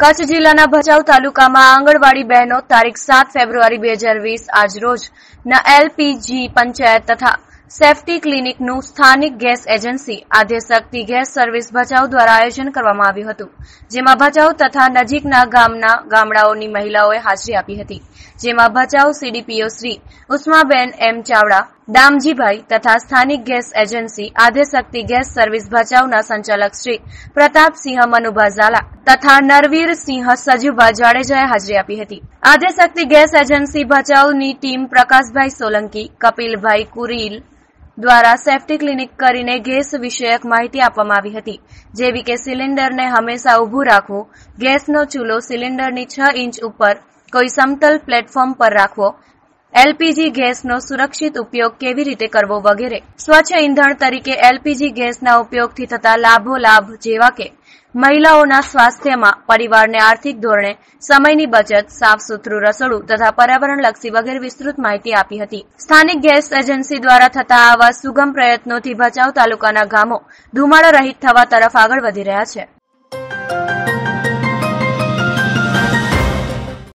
કચ્છ જિલ્લાના ભચાઉ તાલુકામાં આંગણવાડી બહેનો તારીખ સાત ફેબ્રુઆરી બે હજાર વીસ આજ રોજ ના એલપીજી પંચાયત તથા સેફટી ક્લિનિકનું સ્થાનિક gas agency Adyashakti gas service Bhachau દ્વારા આયોજન કરવામાં આવ્યું હતું, જેમાં ભચાઉ તથા નજીકના ગામના ગામડાઓની મહિલાઓએ હાજરી આપી હતી. જેમાં ભચાઉ સીડીપીઓ શ્રી ઉસ્માબેન એમ ચાવડા દામજીભાઈ તથા સ્થાનિક gas agency Adyashakti gas service ભચાઉના સંચાલક શ્રી પ્રતાપસિંહ મનુભા ઝાલા તથા નરવીરસિંહ સજુભા જાડેજાએ હાજરી આપી હતી. આદ્યશક્તિ ગેસ એજન્સી ભચાઉની ટીમ પ્રકાશભાઈ સોલંકી, કપિલભાઈ કુરીલ દ્વારા સેફટી ક્લિનિક કરીને ગેસ વિષયક માહિતી આપવામાં આવી હતી. જેવી કે સિલિન્ડરને હંમેશા ઊભું રાખવું, ગેસનો ચૂલો સિલિન્ડરની છ ઇંચ ઉપર કોઈ સમતલ પ્લેટફોર્મ પર રાખવો એલપીજી ગેસનો સુરક્ષિત ઉપયોગ કેવી રીતે કરવો વગેરે. સ્વચ્છ ઇંધણ તરીકે એલપીજી ગેસના ઉપયોગથી થતા લાભો લાભ જેવા કે મહિલાઓના સ્વાસ્થ્યમાં, પરિવારને આર્થિક ધોરણે, સમયની બચત સાફ સુથરું રસોડું તથા પર્યાવરણલક્ષી વગેરે વિસ્તૃત માહિતી આપી હતી. સ્થાનિક ગેસ એજન્સી દ્વારા થતા આવા સુગમ પ્રયત્નોથી ભચાઉ તાલુકાના ગામો ધુમાડો રહિત થવા તરફ આગળ વધી રહ્યા છે.